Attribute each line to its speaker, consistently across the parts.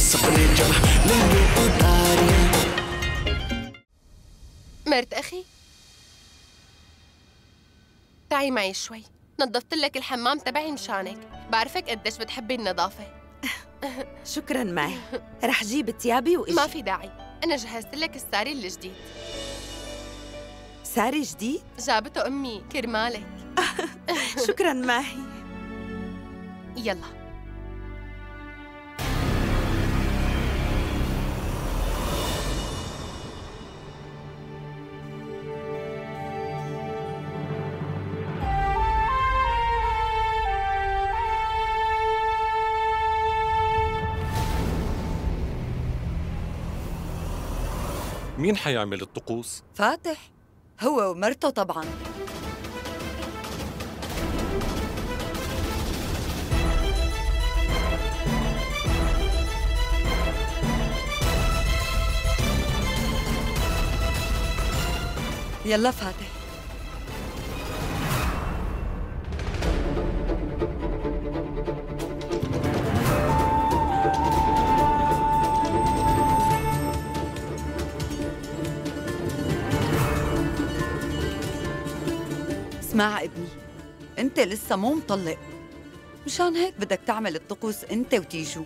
Speaker 1: सपने जब लेने उतारियां
Speaker 2: مرت أخي تعي معي شوي نظفت لك الحمام تبعي مشانك بعرفك قديش بتحبي النظافة
Speaker 3: شكرا معي رح جيب تيابي وإجي
Speaker 2: ما في داعي أنا جهزت لك الساري الجديد
Speaker 3: ساري جديد
Speaker 2: جابته أمي كرمالك
Speaker 3: شكرا معي
Speaker 2: يلا
Speaker 4: مين حيعمل الطقوس؟
Speaker 5: فاتح. هو ومرته طبعا. يلا فاتح. ابني. انت لسه مو مطلق. مشان هيك بدك تعمل الطقوس انت وتيجو.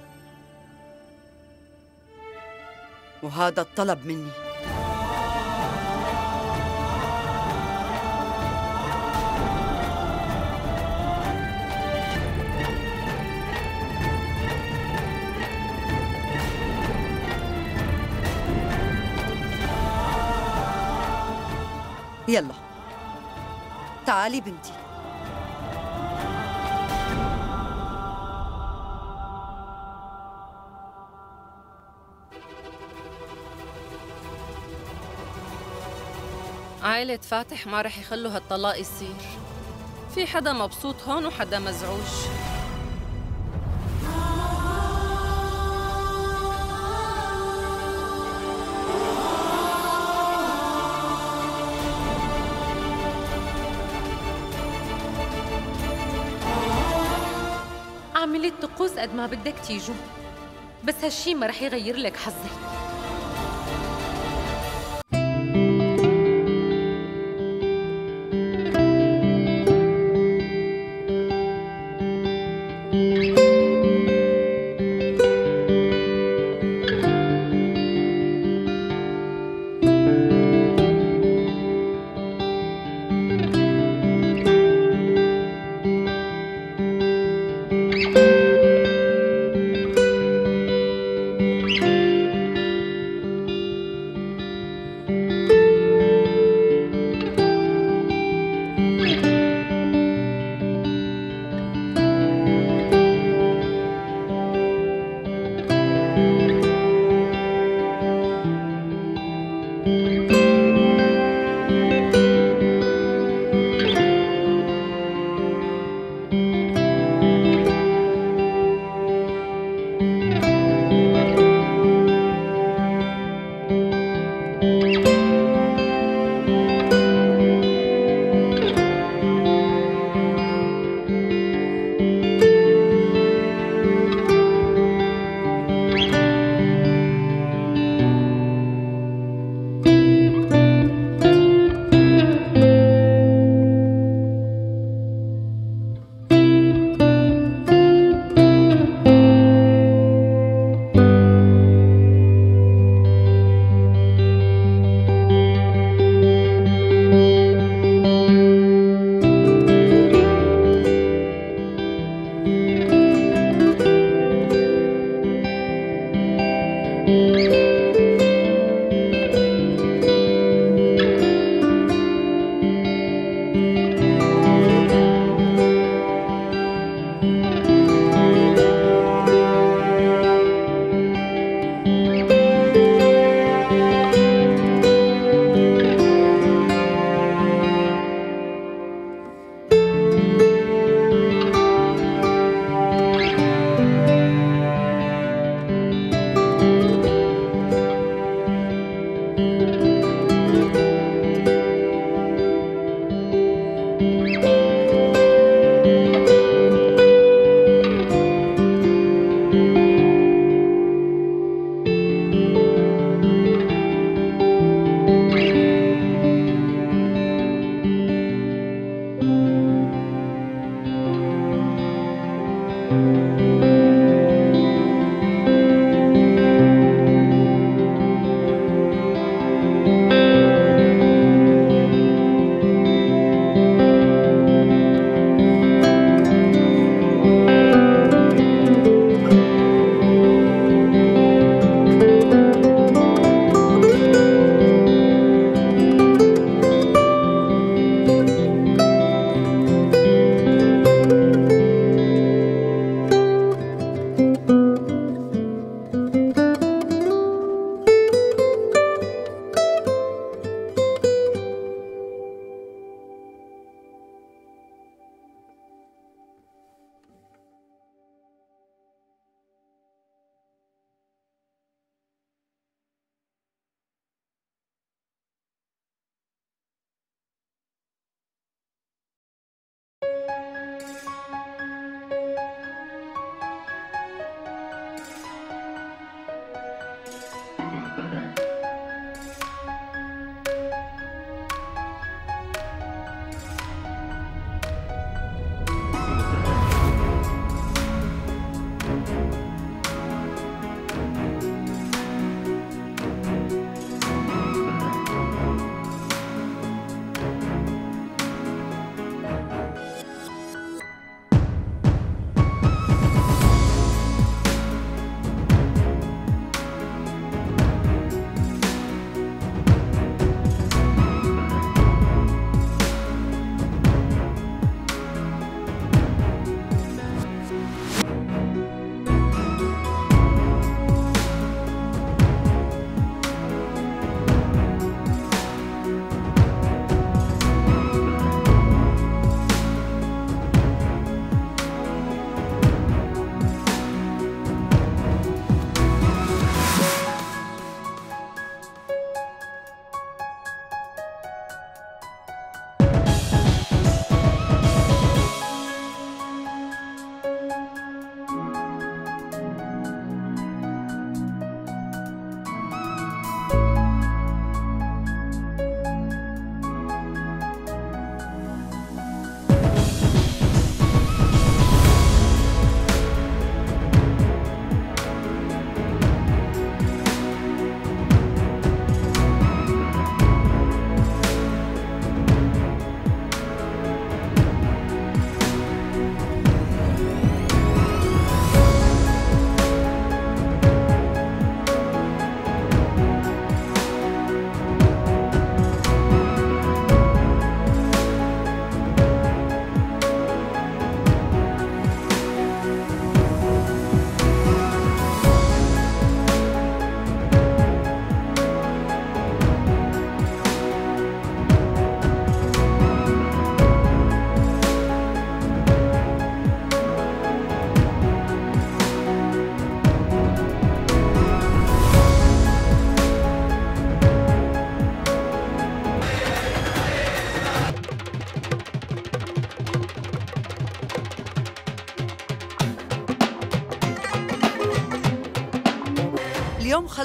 Speaker 5: وهذا الطلب مني. يلا. تعالي بنتي.
Speaker 6: عائلة فاتح ما رح يخلوا هالطلاق يصير. في حدا مبسوط هون وحدا مزعوج.
Speaker 7: قد ما بدك تيجو. بس هالشي ما رح يغير لك حظك.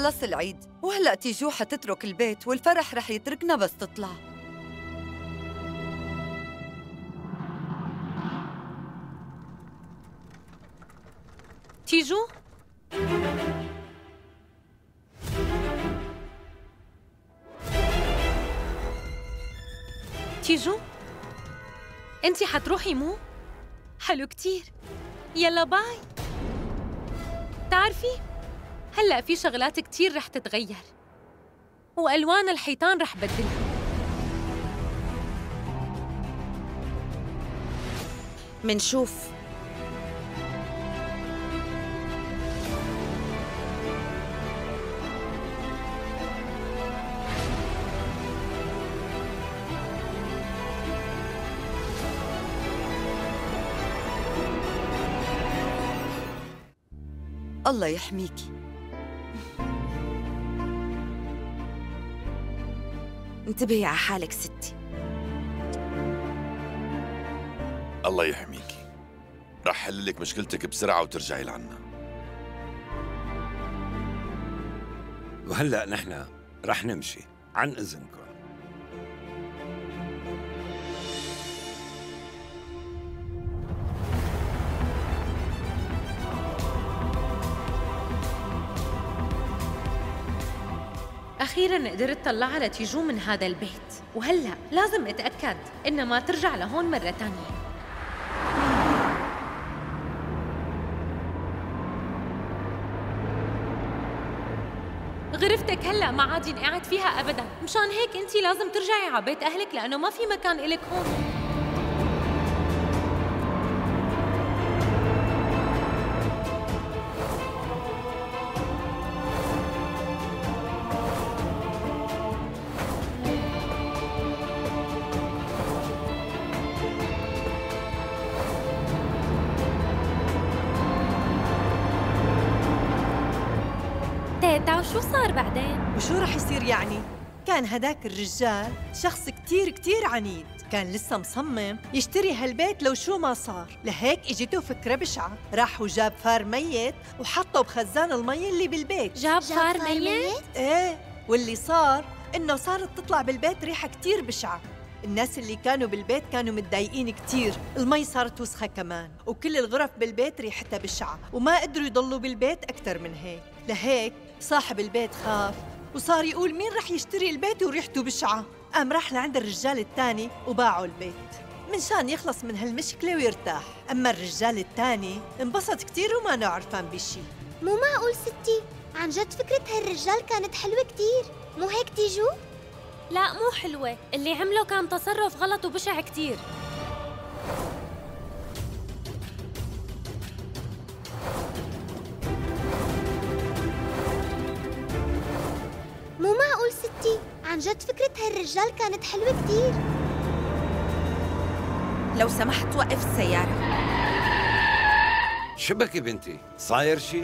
Speaker 5: خلص العيد وهلأ تيجو حتترك البيت والفرح رح يتركنا بس تطلع.
Speaker 7: تيجو؟ تيجو؟ انتي حتروحي مو؟ حلو كتير. يلا باي. تعرفي؟ هلأ في شغلات كتير رح تتغير. وألوان الحيطان رح بدلها.
Speaker 3: منشوف.
Speaker 5: الله يحميكي
Speaker 3: انتبهي على حالك ستي.
Speaker 8: الله يحميكي. رح حل لك مشكلتك بسرعة وترجعي لعنا.
Speaker 9: وهلأ نحن رح نمشي عن إذنكم.
Speaker 7: أخيراً قدرت طلعها لتيجو من هذا البيت. وهلأ لازم أتأكد إنها ما ترجع لهون مرة تانية. غرفتك هلأ ما عاد ينقعد فيها ابدا. مشان هيك انت لازم ترجعي على بيت أهلك لأنه ما في مكان إلك هون.
Speaker 10: كان هداك الرجال شخص كتير كتير عنيد. كان لسه مصمم يشتري هالبيت لو شو ما صار. لهيك اجته فكرة بشعة. راح وجاب فار ميت وحطه بخزان المي اللي بالبيت.
Speaker 11: جاب فار ميت؟
Speaker 10: إيه واللي صار إنه صارت تطلع بالبيت ريحة كتير بشعة. الناس اللي كانوا بالبيت كانوا متضايقين كتير. المي صارت وسخة كمان وكل الغرف بالبيت ريحتها بشعة وما قدروا يضلوا بالبيت أكتر من هيك. لهيك صاحب البيت خاف وصار يقول مين رح يشتري البيت وريحته بشعة. قام راح لعند الرجال الثاني وباعوا البيت. منشان يخلص من هالمشكلة ويرتاح. أما الرجال الثاني انبسط كتير وما عرفان بشي.
Speaker 11: مو معقول ستي؟ عن جد فكرة هالرجال كانت حلوة كتير. مو هيك تيجو؟ لا مو حلوة. اللي عمله كان تصرف غلط وبشع كتير. معقول ستي عن جد فكرة هالرجال كانت حلوة كتير
Speaker 3: لو سمحت وقف السيارة
Speaker 9: شبكي بنتي صاير شي؟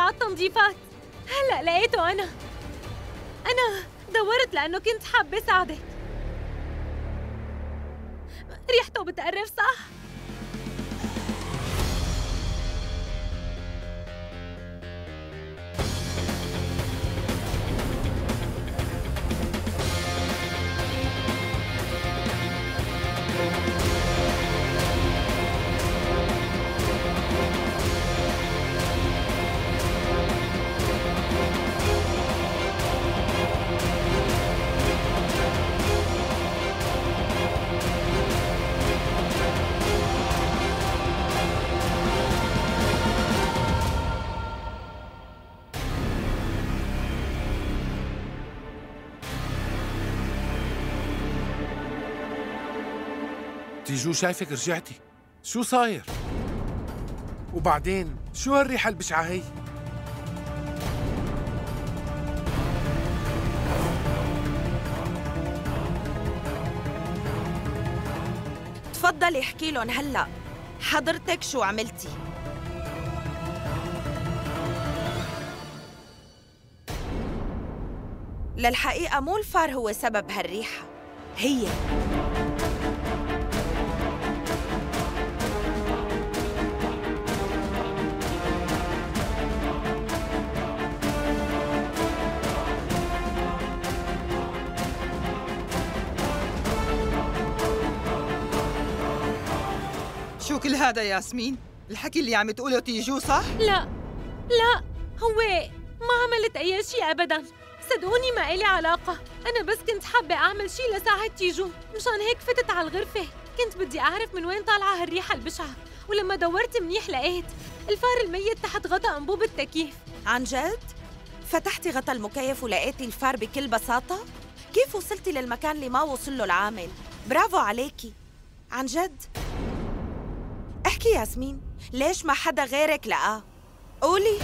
Speaker 7: يشوفه تبع التنظيفات هلأ لقيته أنا. أنا دورت لأنه كنت حابة ساعدك. ريحته بتقرف صح؟
Speaker 12: تيجو شايفك رجعتي شو صاير؟ وبعدين شو هالريحة البشعة هي؟
Speaker 3: تفضلي احكي لهم هلا حضرتك شو عملتي للحقيقة مو الفار هو سبب هالريحة هي
Speaker 13: هذا ياسمين؟ الحكي اللي عم تقوله تيجو صح؟
Speaker 7: لا لا هو ما عملت أي شيء أبداً صدقوني ما إلي علاقة أنا بس كنت حابة أعمل شيء لساعد تيجو مشان هيك فتت على الغرفة كنت بدي أعرف من وين طالعة هالريحة البشعة ولما دورت منيح لقيت الفار الميت تحت غطاء أنبوب التكييف
Speaker 3: عن جد؟ فتحتي غطا المكيف ولقيتي الفار بكل بساطة؟ كيف وصلتي للمكان اللي ما وصل له العامل؟ برافو عليكي عن جد احكي ياسمين ليش ما حدا غيرك؟ لقاه؟ قولي.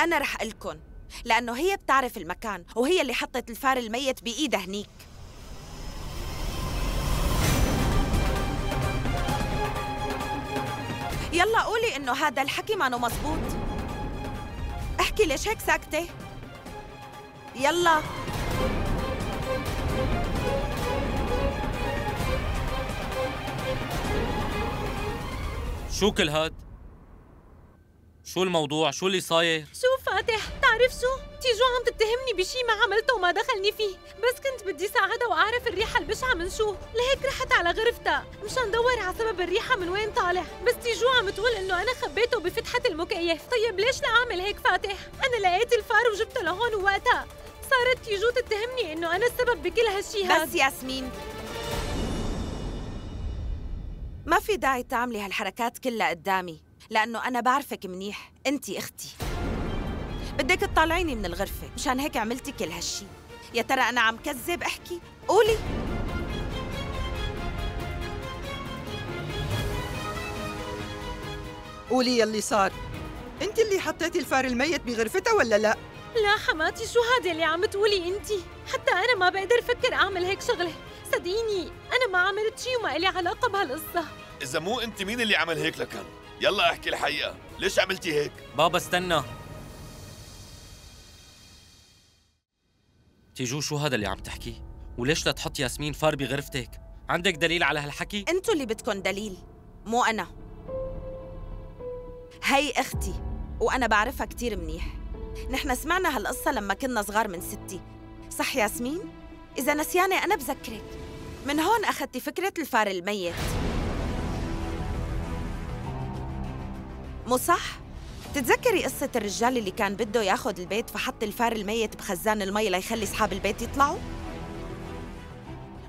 Speaker 3: أنا رح أقلكن لأنه هي بتعرف المكان وهي اللي حطت الفار الميت بإيدها هنيك. يلا قولي إنه هذا الحكي مانو مزبوط. احكي ليش هيك ساكتة؟ يلا.
Speaker 14: شو كل هاد؟ شو الموضوع؟ شو اللي صاير؟
Speaker 7: شو فاتح؟ تعرف شو؟ تيجو عم تتهمني بشي ما عملته وما دخلني فيه. بس كنت بدي ساعدها وأعرف الريحة البشعه من شو. لهيك رحت على غرفتها. مشان دور على سبب الريحة من وين طالع. بس تيجو عم تقول إنه أنا خبيته بفتحة المكيف. طيب ليش لا أعمل هيك فاتح؟ أنا لقيت الفار وجبته لهون ووقتها. صارت تيجو تتهمني إنه أنا السبب بكل هالشي هذا
Speaker 3: بس ياسمين ما في داعي تعملي هالحركات كلها قدامي لأنه أنا بعرفك منيح أنت أختي. بدك تطلعيني من الغرفة مشان هيك عملتي كل هالشي. يا ترى أنا عم كذب؟ أحكي. قولي.
Speaker 13: قولي يلي صار. انت اللي حطيتي الفار الميت بغرفتها ولا لا؟
Speaker 7: لا حماتي شو هذا اللي عم تقولي انت؟ حتى أنا ما بقدر أفكر أعمل هيك شغلة. صدقيني أنا ما عملت شي وما إلي علاقة بهالقصة.
Speaker 8: إذا مو أنت مين اللي عمل هيك لكان؟ يلا أحكي الحقيقة. ليش عملتي هيك؟
Speaker 14: بابا استنى. تيجو شو هذا اللي عم تحكيه؟ وليش لا تحط ياسمين فار بغرفتك؟ عندك دليل على هالحكي؟
Speaker 3: انتو اللي بدكن دليل مو أنا. هي أختي وأنا بعرفها كتير منيح. نحن سمعنا هالقصة لما كنا صغار من ستي. صح ياسمين؟ إذا نسيانة أنا بذكرك من هون أخدتي فكرة الفار الميت مو صح؟ تتذكري قصة الرجال اللي كان بده ياخد البيت فحط الفار الميت بخزان المي ليخلي أصحاب البيت يطلعوا؟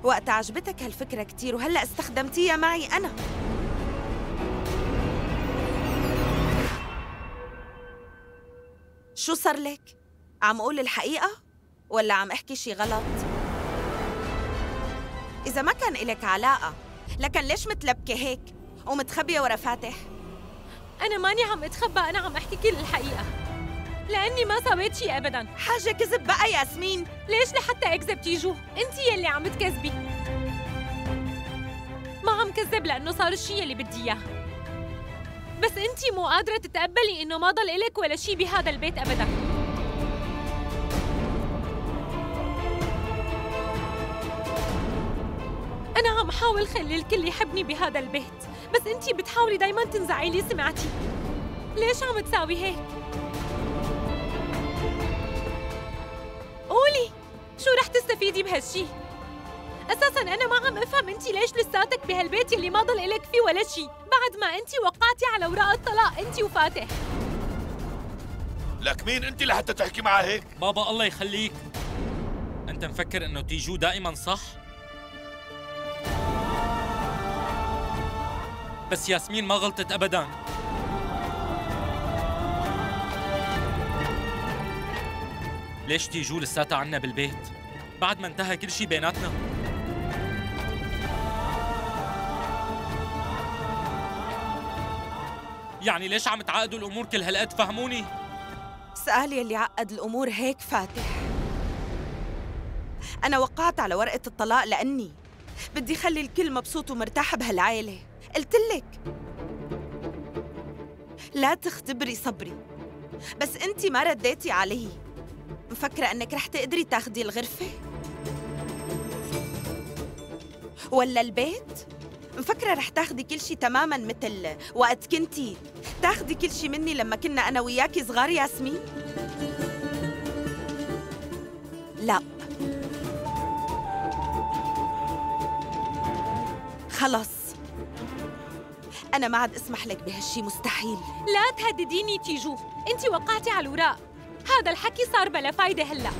Speaker 3: وقت عجبتك هالفكرة كتير وهلأ استخدمتيها معي أنا شو صار لك؟ عم قول الحقيقة؟ ولا عم أحكي شي غلط؟ إذا ما كان إلك علاقة لكن ليش متلبكة هيك؟ ومتخبية ورا فاتح؟
Speaker 7: أنا ماني عم أتخبى أنا عم أحكي كل الحقيقة. لأني ما سويت شيء ابدا.
Speaker 3: حاجة كذب بقى ياسمين.
Speaker 7: ليش لحتى أكذب تيجو أنت يلي عم تكذبي. ما عم كذب لأنه صار الشيء اللي بدي إياه. بس أنت مو قادرة تتقبلي إنه ما ضل إلك ولا شيء بهذا البيت ابدا. أنا عم حاول خلي الكل يحبني بهذا البيت بس أنتي بتحاولي دايما تنزعي لي سمعتي. ليش عم تساوي هيك؟ قولي شو رح تستفيدي بهالشي؟ أساسا أنا ما عم أفهم أنتي ليش لساتك بهالبيت يلي ما ضل إلك فيه ولا شي بعد ما أنتي وقعتي على اوراق الطلاق أنتي وفاتح.
Speaker 8: لك مين انت لحتى تحكي معها هيك؟
Speaker 14: بابا الله يخليك. أنت مفكر إنه تيجو دائما صح؟ بس ياسمين ما غلطت ابدا. ليش تيجو لساتها عنا بالبيت؟ بعد ما انتهى كل شي بيناتنا. يعني ليش عم تعقدوا الأمور كل هالقد؟ فهموني؟
Speaker 3: سؤال يلي عقد الأمور هيك فاتح. أنا وقعت على ورقة الطلاق لأني بدي خلي الكل مبسوط ومرتاح بهالعيلة. قلت لك لا تختبري صبري بس انت ما رديتي علي مفكرة انك رح تقدري تاخدي الغرفة؟ ولا البيت؟ مفكرة رح تاخدي كل شي تماما مثل وقت كنتي تاخدي كل شي مني لما كنا أنا وياكي صغار ياسمين؟ لا خلص أنا ما عاد أسمح لك بهالشي مستحيل.
Speaker 7: لا تهدديني تيجو. انت وقعتي على الوراق هذا الحكي صار بلا فايدة هلأ.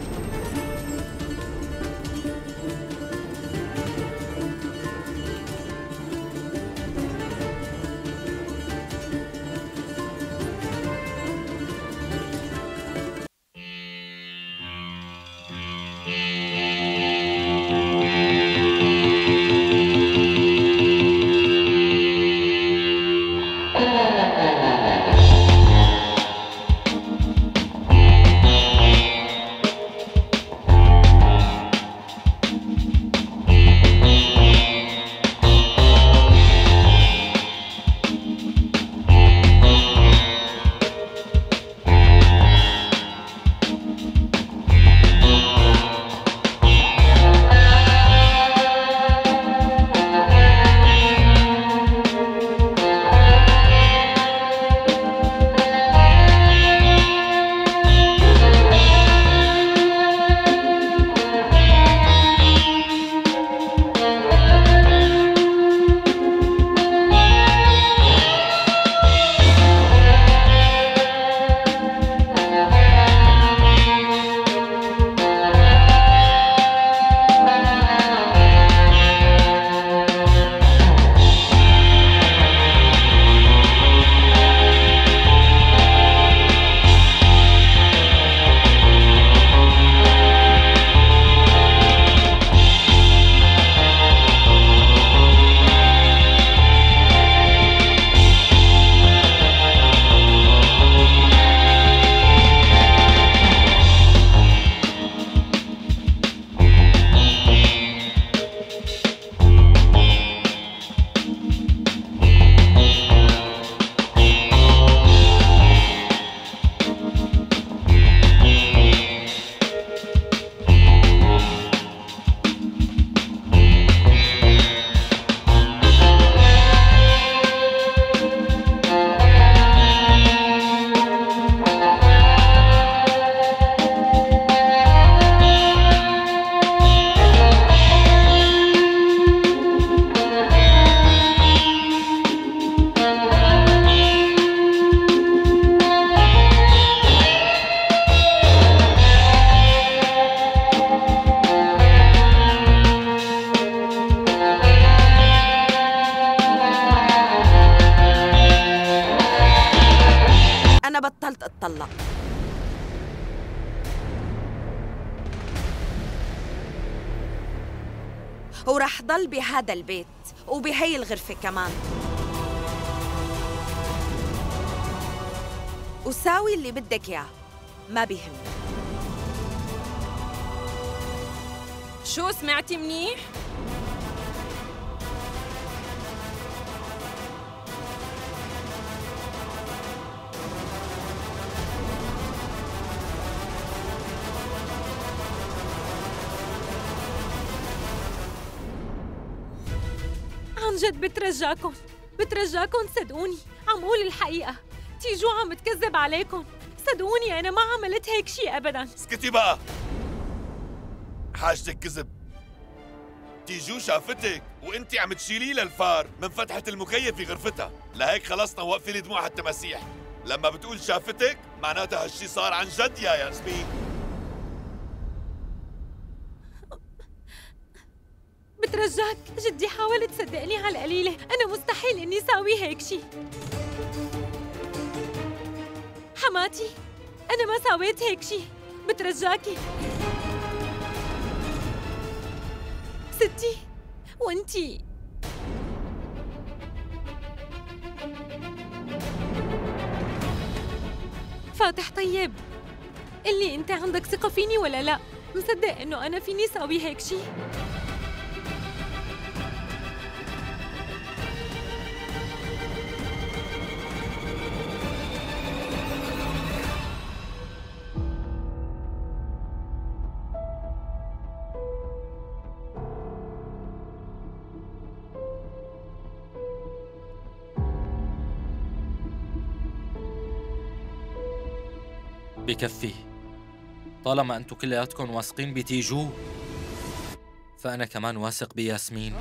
Speaker 3: أتطلق ورح ضل بهذا البيت وبهي الغرفة كمان. وساوي اللي بدك إياه. ما بيهمني
Speaker 6: شو سمعتي منيح؟
Speaker 7: جد بترجاكم بترجاكم صدقوني. عم قول الحقيقة. تيجو عم تكذب عليكم. صدقوني أنا ما عملت هيك شيء أبداً.
Speaker 8: اسكتي بقى. حاجتك كذب. تيجو شافتك وأنت عم تشيلي للفار من فتحة المكيف في غرفتها. لهيك خلصنا وقفي لي دموع التماسيح لما بتقول شافتك معناتها هالشي صار عن جد يا ياسمين.
Speaker 7: بترجاك جدي حاول تصدقني على القليلة أنا مستحيل إني ساوي هيك شي. حماتي أنا ما سويت هيك شي. بترجاكي. ستي وأنتي. فاتح طيب. قلي أنت عندك ثقة فيني ولا لا؟ مصدق إنه أنا فيني ساوي هيك شي؟
Speaker 14: بكفي طالما أنتم كلياتكم واثقين بتيجو فأنا كمان واثق بياسمين.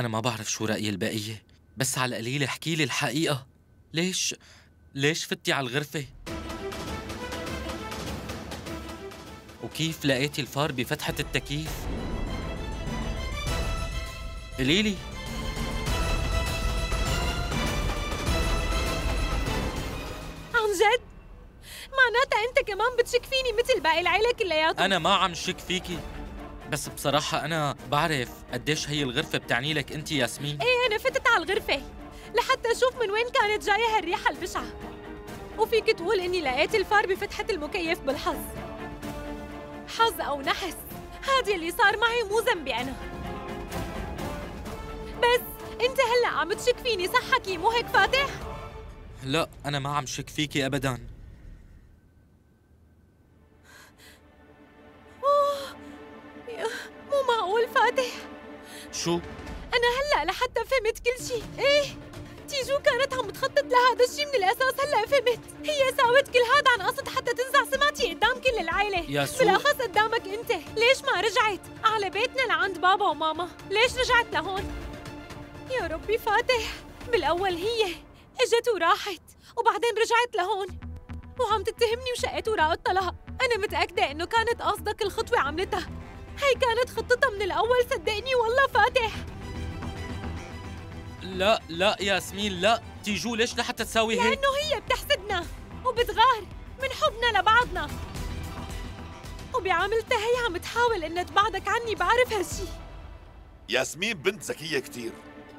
Speaker 14: أنا ما بعرف شو رأي البقية بس على القليل احكي لي الحقيقة ليش ليش فتي على الغرفة؟ وكيف لقيتي الفار بفتحة التكييف؟ قولي لي
Speaker 7: عن جد؟ معناتها أنت كمان بتشك فيني مثل باقي العيلة كلياتهم
Speaker 14: أنا ما عم شك فيكي بس بصراحة أنا بعرف قديش هي الغرفة بتعني لك أنت ياسمين
Speaker 7: إيه أنا فتت على الغرفة لحتى أشوف من وين كانت جاية هالريحة البشعة وفيك تقول إني لقيت الفار بفتحة المكيف بالحظ. حظ أو نحس هذا اللي صار معي مو ذنبي أنا. بس أنت هلأ عم تشك فيني صح حكي مو هيك فاتح؟
Speaker 14: لا أنا ما عم شك فيكي أبداً.
Speaker 7: معقول فاتح.
Speaker 14: شو؟
Speaker 7: أنا هلأ لحتى فهمت كل شيء، إيه؟ تيجو كانت عم تخطط لهذا الشيء من الأساس هلأ فهمت، هي ساوت كل هذا عن قصد حتى تنزع سمعتي قدام كل العائلة،
Speaker 14: يا سو-
Speaker 7: بالأخص قدامك أنت، ليش ما رجعت؟ على بيتنا لعند بابا وماما، ليش رجعت لهون؟ يا ربي فاتح، بالأول هي إجت وراحت، وبعدين رجعت لهون، وعم تتهمني وشقت وراء الطلاق، أنا متأكدة إنه كانت قصدك الخطوة عملتها، هي كانت خطتها من الأول صدقني والله فاتح
Speaker 14: لا لا ياسمين لا تيجو ليش لحتى تساوي هيك؟
Speaker 7: لأنه هي بتحسدنا وبتغار من حبنا لبعضنا وبعاملتها هي عم تحاول إنها تبعدك عني بعرف هالشي
Speaker 8: ياسمين بنت ذكية كتير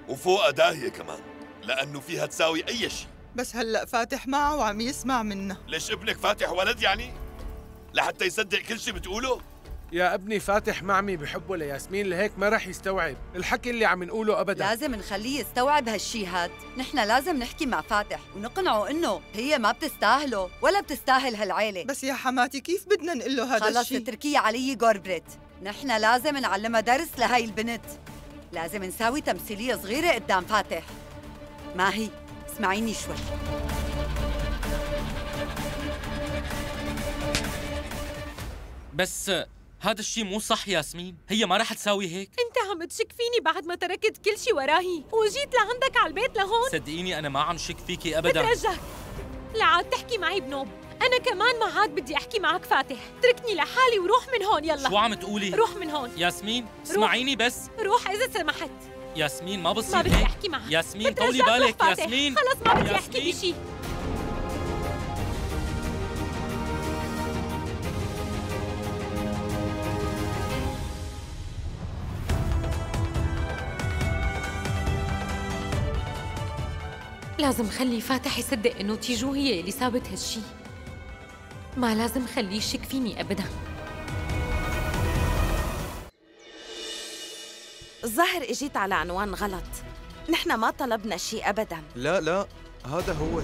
Speaker 8: وفوقها داهية كمان لأنه فيها تساوي أي شيء
Speaker 13: بس هلأ فاتح معه وعم يسمع منا
Speaker 8: ليش ابنك فاتح ولد يعني؟ لحتى يصدق كل شيء بتقوله؟
Speaker 12: يا ابني فاتح معمي بحبه لياسمين لهيك ما رح يستوعب. الحكي اللي عم نقوله ابدا.
Speaker 5: لازم نخليه يستوعب هالشي هاد نحن لازم نحكي مع فاتح ونقنعه إنه هي ما بتستاهله ولا بتستاهل هالعيلة.
Speaker 13: بس يا حماتي كيف بدنا نقول له هذا
Speaker 5: خلص
Speaker 13: الشيء
Speaker 5: اتركيه علي جوربريت نحن لازم نعلمها درس لهاي البنت. لازم نساوي تمثيلية صغيرة قدام فاتح. ما هي؟ اسمعيني شوي.
Speaker 14: بس هذا الشيء مو صح ياسمين. هي ما رح تساوي هيك.
Speaker 7: أنت عم تشك فيني بعد ما تركت كل شي وراهي. وجيت لعندك على البيت لهون.
Speaker 14: صدقيني أنا ما عم شك فيكي أبدا
Speaker 7: بترجاك لعاد تحكي معي بنوب أنا كمان ما عاد بدي أحكي معك فاتح. تركني لحالي وروح من هون يلا.
Speaker 14: شو عم تقولي؟
Speaker 7: روح من هون.
Speaker 14: ياسمين اسمعيني بس.
Speaker 7: روح إذا سمحت.
Speaker 14: ياسمين ما بصير
Speaker 7: ما بدي. أحكي معك.
Speaker 14: ياسمين طولي بالك. ياسمين
Speaker 7: خلص ما بدي أحكي
Speaker 14: ياسمين.
Speaker 7: لازم خلي فاتح يصدق إنه تيجو هي اللي سابت هالشي. ما لازم خليه يشك فيني ابدا.
Speaker 3: الظاهر إجيت على عنوان غلط. نحن ما طلبنا شيء ابدا.
Speaker 15: لا لا هذا هو.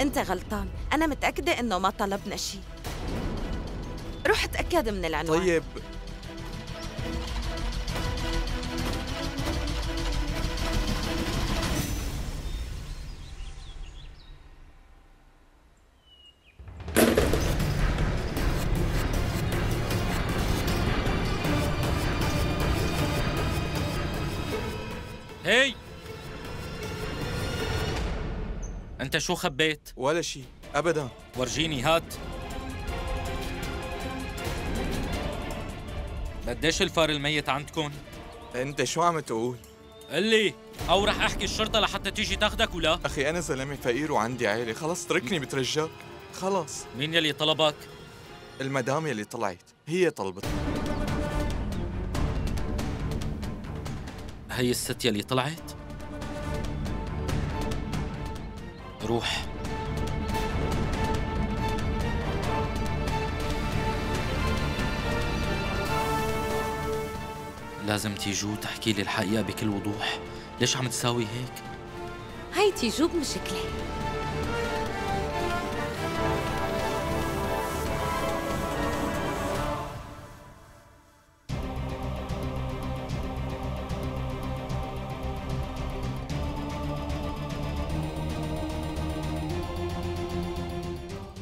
Speaker 3: أنت غلطان. أنا متأكدة إنه ما طلبنا شيء روح اتاكد من العنوان.
Speaker 15: طيب.
Speaker 14: هي أنت شو خبيت؟
Speaker 15: ولا شيء ابدا
Speaker 14: ورجيني هات قديش الفار الميت عندكم؟
Speaker 15: أنت شو عم تقول؟
Speaker 14: قل لي أو رح أحكي الشرطة لحتى تيجي تاخدك ولا؟
Speaker 15: أخي أنا زلمه فقير وعندي عيلة خلص اتركني بترجاك خلص
Speaker 14: مين يلي طلبك؟
Speaker 15: المدام يلي طلعت هي طلبتني
Speaker 14: هي الست يلي طلعت؟ روح لازم تيجو تحكي لي الحقيقة بكل وضوح ليش عم تساوي هيك؟
Speaker 7: هاي تيجو بمشكلة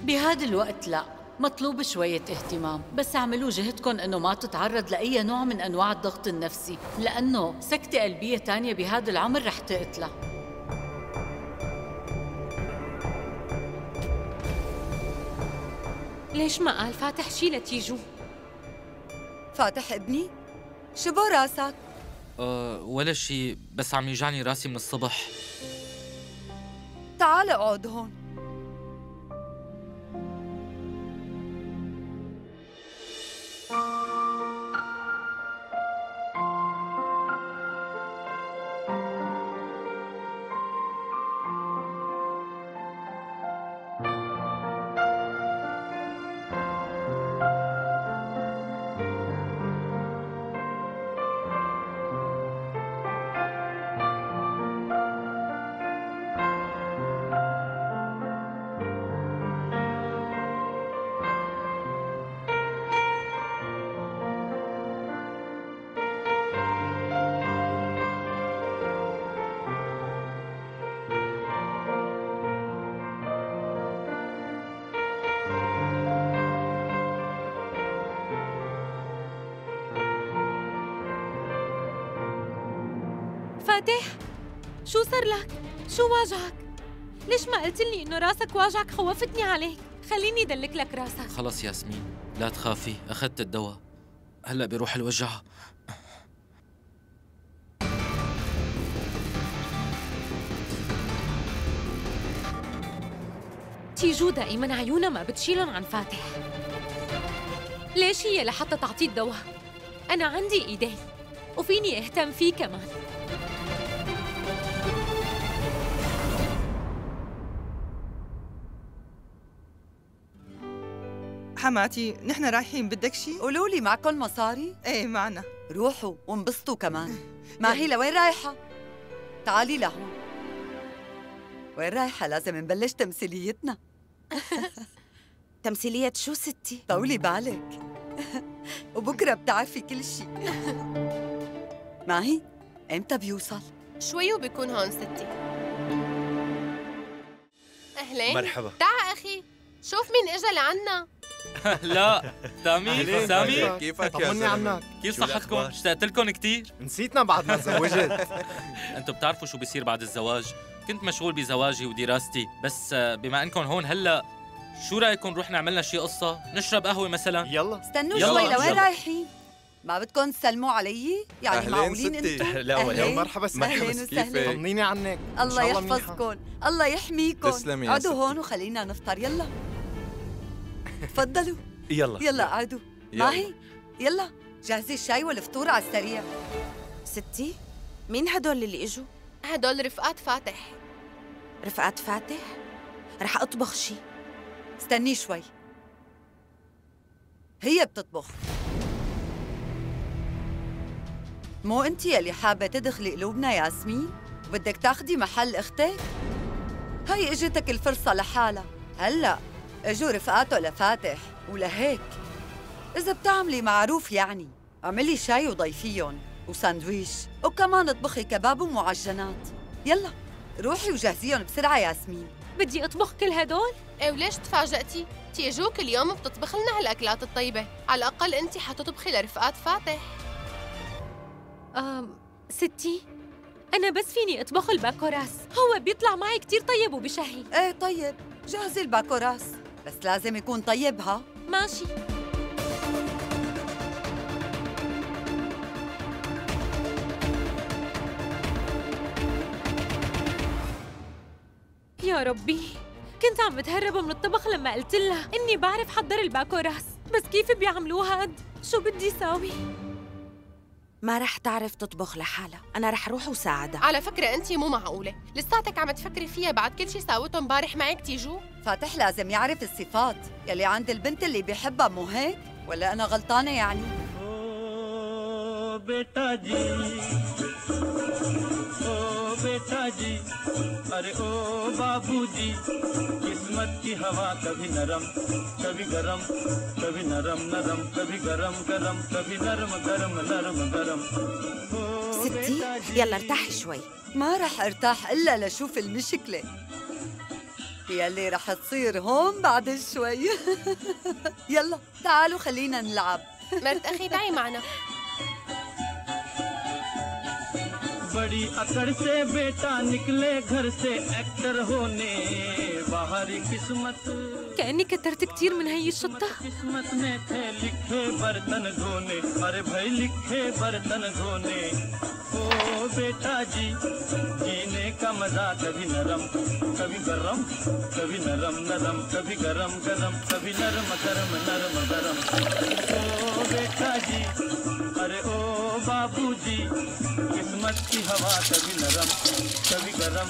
Speaker 16: بهذا الوقت لا مطلوب شوية اهتمام بس اعملوا جهدكم إنه ما تتعرض لأي نوع من أنواع الضغط النفسي لأنه سكتة قلبية تانية بهذا العمر رح تقتلها
Speaker 7: ليش ما قال فاتح شي لتيجو؟
Speaker 5: فاتح ابني شو بو راسك؟
Speaker 14: أه ولا شي بس عم يوجعني راسي من الصبح
Speaker 5: تعال اقعد هون
Speaker 7: فاتح شو صار لك؟ شو واجعك؟ ليش ما قلت لي إنه راسك واجعك خوفتني عليك؟ خليني دلك لك راسك
Speaker 14: خلص ياسمين لا تخافي أخذت الدواء هلأ بيروح الوجع
Speaker 7: تيجو دائما عيونها ما بتشيلن عن فاتح ليش هي لحتى تعطيه الدواء؟ أنا عندي إيدين وفيني أهتم فيه كمان
Speaker 13: حماتي نحن رايحين بدك شي؟
Speaker 5: قولوا لي معكم مصاري؟
Speaker 13: إيه معنا
Speaker 5: روحوا وانبسطوا كمان ما هي لوين رايحة؟ تعالي لهون وين رايحة؟ لازم نبلش تمثيليتنا
Speaker 3: تمثيلية شو ستي؟
Speaker 5: طولي بالك وبكرة بتعرفي كل شيء ما هي؟ إمتى بيوصل؟
Speaker 2: شوي وبيكون هون ستي أهلين
Speaker 17: مرحبا.
Speaker 2: تعا أخي شوف مين إجا لعنا
Speaker 14: لا تامي سامي
Speaker 17: كيفك يا
Speaker 18: طمني؟ عنك.
Speaker 14: كيف صحتكم؟ اشتقت لكم كثير
Speaker 18: نسيتنا بعد ما تزوجت
Speaker 14: أنتم بتعرفوا شو بيصير بعد الزواج كنت مشغول بزواجي ودراستي بس آه، بما انكم هون هلأ شو رايكم نروح نعمل لنا شي قصة نشرب قهوة مثلا
Speaker 18: يلا
Speaker 5: استنوا شوي لوين. رايحين؟ ما بدكم تسلموا علي؟ يعني
Speaker 15: أهلين
Speaker 5: معقولين
Speaker 15: ستي.
Speaker 5: أنتم؟
Speaker 17: لا ولا
Speaker 5: أهلين.
Speaker 18: مرحبا ستي.
Speaker 15: مرحبا، كيفك؟
Speaker 18: طمنيني عنك
Speaker 5: الله. يحفظكم الله يحميكم
Speaker 15: تسلمي يا
Speaker 5: قعدوا
Speaker 15: ستي.
Speaker 5: هون وخلينا نفطر يلا تفضلوا.
Speaker 17: يلا.
Speaker 5: يلا قعدوا هي يلا. جهزي الشاي والفطور على السريع.
Speaker 3: ستي مين هدول اللي إجوا؟
Speaker 2: هدول رفقات فاتح.
Speaker 3: رفقات فاتح؟ رح أطبخ شي.
Speaker 5: استني شوي. هي بتطبخ. مو أنت يلي حابة تدخلي قلوبنا ياسمين؟ وبدك تاخدي محل أختك؟ هي إجتك الفرصة لحالها. هلا. اجوا رفقاته لفاتح ولهيك إذا بتعملي معروف يعني. اعملي شاي وضيفيهم وساندويش وكمان اطبخي كباب ومعجنات. يلا روحي وجهزيهم بسرعة ياسمين.
Speaker 7: بدي أطبخ كل هدول؟
Speaker 2: إيه وليش تفاجأتي؟ تيجو كل يوم بتطبخ لنا هالأكلات الطيبة. على الأقل أنت حتطبخي لرفقات فاتح.
Speaker 7: آم ستي أنا بس فيني أطبخ الباكوراس. هو بيطلع معي كتير طيب وبشهي.
Speaker 5: إيه طيب. جهزي الباكوراس. بس لازم يكون طيب ها
Speaker 7: ماشي. يا ربي كنت عم بتهرب من الطبخ لما قلت لها إني بعرف حضر الباكوراس بس كيف بيعملوه هاد شو بدي ساوي
Speaker 3: ما رح تعرف تطبخ لحالها. أنا رح روح وساعدها.
Speaker 2: على فكرة أنت مو معقولة. لساتك عم تفكري فيها بعد كل شي ساوته امبارح معك تيجو؟
Speaker 5: فاتح لازم يعرف الصفات. يلي عند البنت اللي بيحبها مو هيك؟ ولا أنا غلطانة يعني؟
Speaker 17: बेटा जी ओ बेटा जी अरे ओ बाबूजी किस्मत की हवा कभी नरम कभी गरम कभी नरम नरम कभी गरम गरम कभी नरम गरम नरम गरम
Speaker 3: ستي يلا ارتاحي شوي
Speaker 5: ما رح ارتاح الا لشوف المشكله يلي رح تصير هون بعد شوي يلا تعالوا خلينا نلعب
Speaker 2: مرت أخي تعي معنا
Speaker 17: बड़ी अकड़ से बेटा निकले घर से एक्टर होने। बाहरी किस्मत
Speaker 7: कहने के दर्द चीर मनाई ये सत्ता
Speaker 17: किस्मत में थे लिखे बर्तन धोने। अरे भाई लिखे बर्तन धोने। ओ बेटा जी जीने का मज़ा कभी नरम कभी गरम कभी नरम नरम कभी गरम गरम कभी नरम गरम नरम गरम। ओ बेटा जी अरे ओ बाबूजी किस्मत की हवा कभी नरम कभी गरम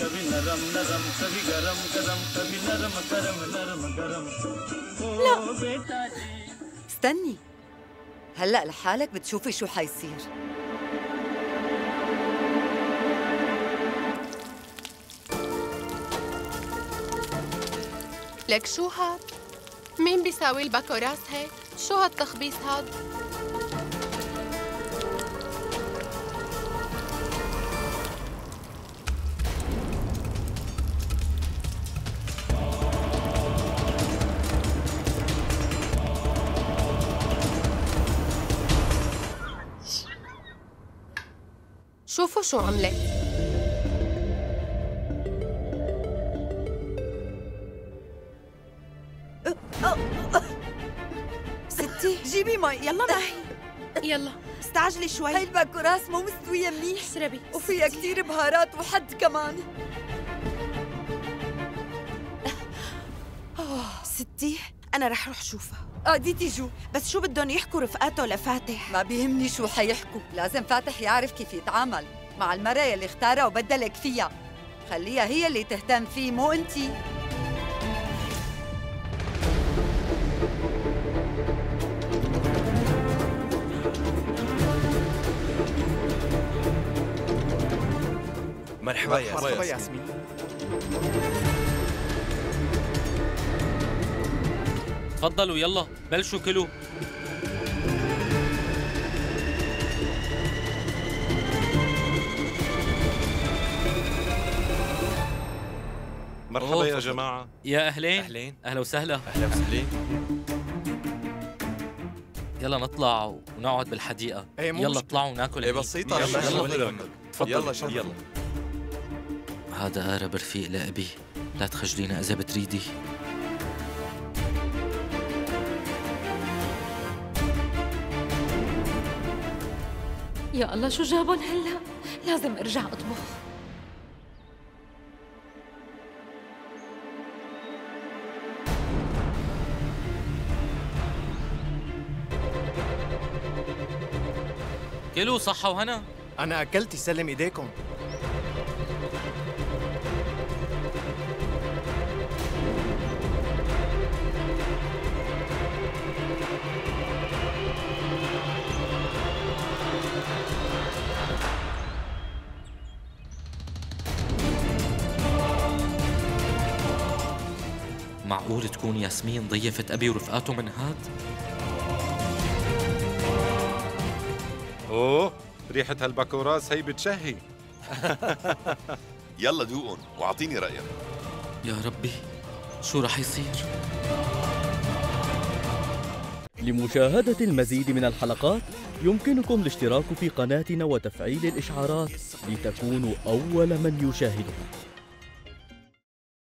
Speaker 17: कभी नरम नरम कभी गरम गरम कभी नरम गरम नरम गरम ओ बेटा जी
Speaker 5: استني هلا لحالك بتشوفي شو حيصير
Speaker 2: لك شو هاد؟ مين بيساوي الباكوراس هيك؟ شو هالتخبيص هاد؟ شوفوا شو عملت.
Speaker 3: ستي
Speaker 5: جيبي مي.
Speaker 3: يلا معي.
Speaker 2: يلا.
Speaker 3: استعجلي شوي.
Speaker 5: هاي الباكوراس مو مستوية منيح.
Speaker 2: اشربي
Speaker 5: وفيها كتير بهارات وحد كمان.
Speaker 3: ستي أنا رح روح شوفها.
Speaker 5: قاديتي جو.
Speaker 3: بس شو بدهم يحكوا رفقاته لفاتح
Speaker 5: ما بيهمني شو حيحكوا. لازم فاتح يعرف كيف يتعامل مع المرة يلي اختارها وبدلك فيها. خليها هي اللي تهتم فيه مو انتي
Speaker 18: مرحبا يا
Speaker 15: مرحبا
Speaker 18: ياسمين.
Speaker 15: ياسمين.
Speaker 14: تفضلوا يلا بلشوا كلوا.
Speaker 4: مرحبا يا. جماعة.
Speaker 14: يا أهلين.
Speaker 18: أهلين.
Speaker 14: أهلا وسهلا.
Speaker 18: أهلا وسهلا.
Speaker 14: يلا نطلع ونقعد بالحديقة.
Speaker 15: مو
Speaker 14: يلا. اطلعوا وناكل هنيك.
Speaker 15: بسيطة،
Speaker 14: يلا
Speaker 15: يلا،
Speaker 14: يلا. تفضل.
Speaker 15: يلا،.
Speaker 14: يلا. هذا أقرب رفيق لأبي. لا تخجلينا إذا بتريدي
Speaker 7: يا الله شو جابن هلا؟ لازم ارجع أطبخ.
Speaker 14: كلوا صحة وهنا
Speaker 18: أنا أكلت يسلم إيديكم.
Speaker 14: تكون ياسمين ضيفت أبي ورفقاته من هاد؟
Speaker 4: أوه ريحة هالباكوراس هي بتشهي
Speaker 8: يلا دوقن واعطيني رأيك
Speaker 14: يا ربي شو رح يصير؟
Speaker 19: لمشاهدة المزيد من الحلقات يمكنكم الاشتراك في قناتنا وتفعيل الإشعارات لتكونوا أول من يشاهدها